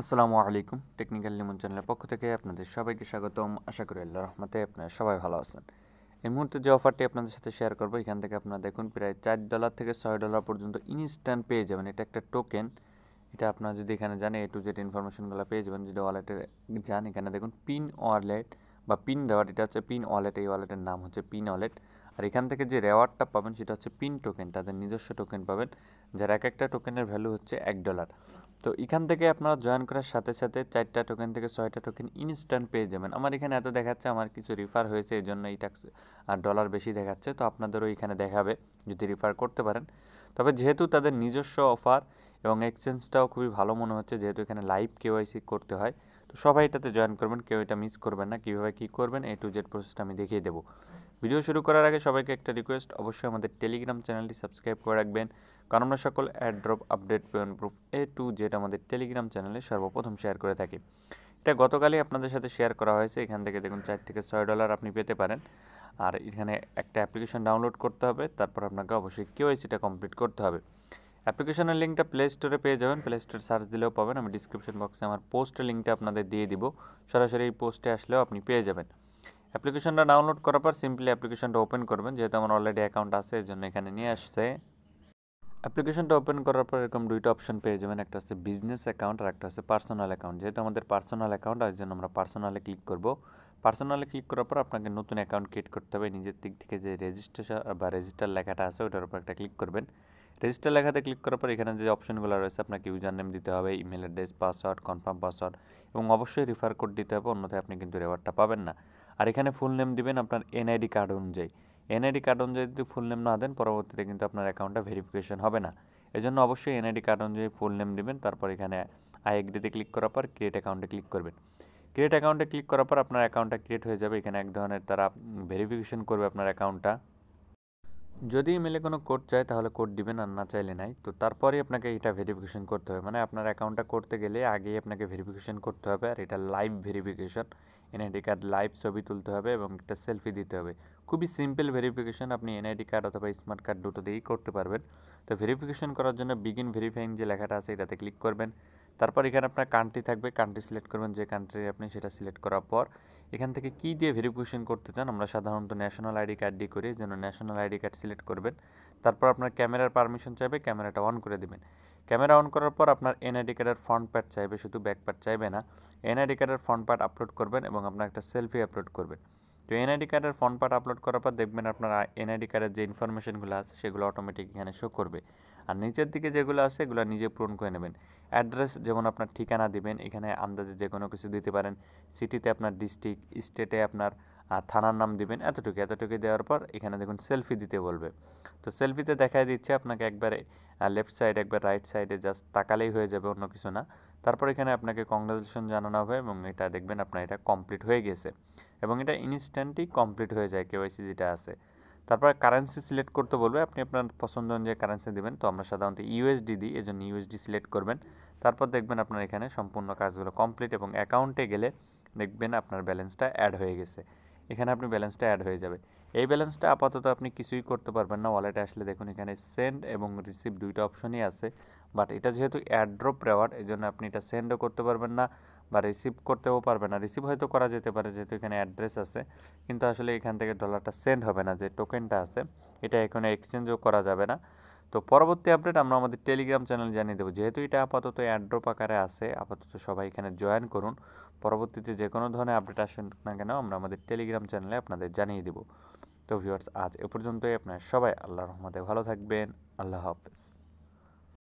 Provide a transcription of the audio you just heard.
আসসালামু আলাইকুম, টেকনিক্যাল লিমন চ্যানেলের পক্ষ থেকে আপনাদের সবাইকে স্বাগতম। আশা করি আল্লাহ রহমতে আপনারা সবাই ভালো আছেন। এই মুহূর্তে যে অফারটি আপনাদের সাথে শেয়ার করব, এখান থেকে আপনারা দেখুন, প্রায় চার ডলার থেকে ছয় ডলার পর্যন্ত ইনস্ট্যান্ট পেয়ে যাবেন। এটা একটা টোকেন এটা আপনারা যদি এখানে জানেন এ টু জেড ইনফরমেশনগুলো পেয়ে যাবেন। যদি ওয়ালেটে যান, এখানে দেখুন পিন ওয়ালেট বা পিন দেওয়ার এটা হচ্ছে পিন ওয়ালেট এই ওয়ালেটের নাম হচ্ছে পিন ওয়ালেট আর এখান থেকে যে রেওয়ার্ডটা পাবেন, সেটা হচ্ছে পিন টোকেন তাদের নিজস্ব টোকেন পাবেন, যার এক একটা টোকেনের ভ্যালু হচ্ছে এক ডলার। তো এখান থেকে আপনারা জয়েন করার সাথে সাথে চারটা টোকেন থেকে ছয়টা টোকেন ইনস্ট্যান্ট পেয়ে যাবেন। আমার এখানে এত দেখাচ্ছে, আমার কিছু রিফার হয়েছে, এই জন্য এই ট্যাক্স আর ডলার বেশি দেখাচ্ছে, তো আপনাদেরও এখানে দেখাবে, যদি রিফার করতে পারেন। তবে যেহেতু তাদের নিজস্ব অফার এবং এক্সচেঞ্জটাও খুবই ভালো মনে হচ্ছে, যেহেতু এখানে লাইভ কেওয়াইসি করতে হয়, তো সবাই এটাতে জয়েন করবেন, কেউ এটা মিস করবেন না, কীভাবে কী করবেন এ টু জেড প্রসেসটা আমি দেখিয়ে দেবো। ভিডিও শুরু করার আগে সবাইকে একটা রিকোয়েস্ট অবশ্যই আমাদের টেলিগ্রাম চ্যানেলটি সাবস্ক্রাইব করে রাখবেন। কারণ আমরা সকল airdrop update payment proof A to Z আমাদের টেলিগ্রাম চ্যানেলে সর্বপ্রথম শেয়ার করে থাকি। এটা গতকালই আপনাদের সাথে শেয়ার করা হয়েছে। এখান থেকে দেখুন, চার থেকে ছয় ডলার আপনি পেতে পারেন। আর এখানে একটা অ্যাপ্লিকেশন ডাউনলোড করতে হবে। তারপর আপনাকে অবশ্যই কেওয়াইসিটা কমপ্লিট করতে হবে। অ্যাপ্লিকেশনের লিঙ্কটা প্লে স্টোরে পেয়ে যাবেন। প্লে স্টোর সার্চ দিলেও পাবেন। আমি ডিসক্রিপশন বক্সে আমার পোস্টের লিঙ্কটা আপনাদের দিয়ে দিব। সরাসরি এই পোস্টে আসলেও আপনি পেয়ে যাবেন। অ্যাপ্লিকেশনটা ডাউনলোড করার পর সিম্পলি অ্যাপ্লিকেশনটা ওপেন করবেন, যেহেতু আমার অলরেডি অ্যাকাউন্ট আছে এই জন্য এখানে নিয়ে আসছে। অ্যাপ্লিকেশনটা ওপেন করার পর এরকম দুইটা অপশন পেয়ে যাবেন, একটা হচ্ছে বিজনেস অ্যাকাউন্ট আর একটা হচ্ছে পার্সোনাল অ্যাকাউন্ট যেহেতু আমাদের পার্সোনাল অ্যাকাউন্ট আর জন্য আমরা পার্সোনালে ক্লিক করব। পার্সোনালে ক্লিক করার পর আপনাকে নতুন অ্যাকাউন্ট ক্রিয়েট করতে হবে, নিজের দিক থেকে যে রেজিস্ট্রেশন বা রেজিস্টার লেখাটা আছে ওটার উপর একটা ক্লিক করবেন। রেজিস্টার লেখাতে ক্লিক করার পর এখানে যে অপশনগুলো রয়েছে, আপনাকে ইউজার নেম দিতে হবে email address password confirm password এবং অবশ্যই রিফার কোড দিতে হবে, অন্যথায় আপনি কিন্তু রেওয়ার্ডটা পাবেন না। আর এখানে ফুল নেম দিবেন আপনার এনআইডি কার্ড অনুযায়ী। এনআইডি কার্ড অনুযায়ী যদি ফুল নেম না দেন, পরবর্তীতে কিন্তু আপনার অ্যাকাউন্টটা ভেরিফিকেশন হবে না। এজন্য অবশ্যই এনআইডি কার্ড অনুযায়ী ফুল নেম দিবেন, তারপর এখানে আই এগ্রিতে ক্লিক করার পর ক্রিয়েট অ্যাকাউন্টে ক্লিক করবেন। ক্রিয়েট অ্যাকাউন্টে ক্লিক করার পর আপনার অ্যাকাউন্টটা ক্রিয়েট হয়ে যাবে। এখানে এক ধরনের তারা ভেরিফিকেশন করবে আপনার অ্যাকাউন্টটা যদি ইমেলে কোনো কোড চায়, তাহলে কোড দিবেন আর না চাইলে নাই। তো তারপরেই আপনাকে এটা ভেরিফিকেশন করতে হবে। মানে আপনার অ্যাকাউন্টটা করতে গেলে আগেই আপনাকে ভেরিফিকেশন করতে হবে আর এটা live verification NID card live ছবি তুলতে হবে এবং একটা সেলফি দিতে হবে। খুবই সিম্পল ভেরিফিকেশন আপনি এনআইডি কার্ড অথবা স্মার্ট কার্ড দুটো দিয়েই করতে পারবেন। তো ভেরিফিকেশন করার জন্য বিগিন ভেরিফাইং যে লেখাটা আছে, এটাতে ক্লিক করবেন। তারপর এখানে আপনার কান্ট্রি থাকবে। কান্ট্রি সিলেক্ট করবেন যে কান্ট্রি আপনি সেটা সিলেক্ট করার পর। এখান থেকে কি দিয়ে ভেরিফিকেশন করতে চান, আমরা সাধারণত ন্যাশনাল আইডি কার্ড দিয়ে করি, যেন ন্যাশনাল আইডি কার্ড সিলেক্ট করবেন। তারপর আপনার ক্যামেরার পারমিশন চাইবে, ক্যামেরাটা অন করে দেবেন। ক্যামেরা অন করার পর আপনার এনআইডি কার্ডের ফ্রন্ট প্যাড চাইবে, শুধু ব্যাক প্যাড চাইবে না। এনআইডি কার্ডের ফ্রন্ট প্যাড আপলোড করবেন এবং আপনার একটা সেলফি আপলোড করবেন। তো এনআইডি কার্ডের ফ্রন্ট পার্ট আপলোড করার পর দেখবেন আপনার এনআইডি কার্ডের যে ইনফরমেশনগুলো আছে, সেগুলো অটোমেটিক এখানে শো করবে। আর নিচের দিকে যেগুলো আছে, এগুলো নিজে পূরণ করে নেবেন। অ্যাড্রেস যেমন আপনার ঠিকানা দিবেন, এখানে আন্দাজে যে কোনো কিছু দিতে পারেন। সিটিতে আপনার ডিস্ট্রিক্ট স্টেটে আপনার থানার নাম দিবেন এতটুকু এতটুকু দেওয়ার পর এখানে দেখুন সেলফি দিতে বলবে। তো সেলফিতে দেখাই দিচ্ছে আপনাকে একবারে লেফট সাইড একবার রাইট সাইডে জাস্ট তাকালেই হয়ে যাবে, অন্য কিছু না। তারপর এখানে আপনাকে কংগ্রাচুলেশন জানানো হবে এবং এটা দেখবেন আপনার এটা কমপ্লিট হয়ে গেছে এবং এটা ইনস্ট্যান্টই কমপ্লিট হয়ে যায় কেওয়াইসি যেটা আছে। তারপর কারেন্সি সিলেক্ট করতে বলবে, আপনি আপনার পছন্দ অনুযায়ী কারেন্সি দেবেন। তো আমরা সাধারণত ইউএসডি দিই এই জন্য ইউএসডি সিলেক্ট করবেন। তারপর দেখবেন আপনার এখানে সম্পূর্ণ কাজগুলো কমপ্লিট এবং অ্যাকাউন্টে গেলে দেখবেন আপনার ব্যালেন্সটা অ্যাড হয়ে গেছে। এখানে আপনি ব্যালেন্সটা অ্যাড হয়ে যাবে। এই ব্যালেন্সটা আপাতত আপনি কিছুই করতে পারবেন না। ওয়ালেটে আসলে দেখুন, এখানে সেন্ড এবং রিসিভ দুইটা অপশনই আছে। বাট এটা যেহেতু অ্যাড্রপ রেওয়ার্ড এই জন্য আপনি এটা সেন্ডও করতে পারবেন না বা রিসিভ করতেও পারবেন না। রিসিভ হয়তো করা যেতে পারে, যেহেতু এখানে অ্যাড্রেস আছে। কিন্তু আসলে এখান থেকে ডলারটা সেন্ড হবে না, যে টোকেনটা আছে। এটা এখানে এক্সচেঞ্জও করা যাবে না। তো পরবর্তী আপডেট আমরা আমাদের টেলিগ্রাম চ্যানেল জানিয়ে দেবো। যেহেতু এটা আপাতত অ্যাড্রপ আকারে আছে, আপাতত সবাই এখানে জয়েন করুন। পরবর্তীতে যে কোনো ধরনের আপডেট আসেন না কেন, আমরা আমাদের টেলিগ্রাম চ্যানেলে আপনাদের জানিয়ে দেবো। তো ভিউয়ার্স আজ এ পর্যন্তই। আপনার সবাই আল্লাহ রহমতে ভালো থাকবেন। আল্লাহ হাফেজ।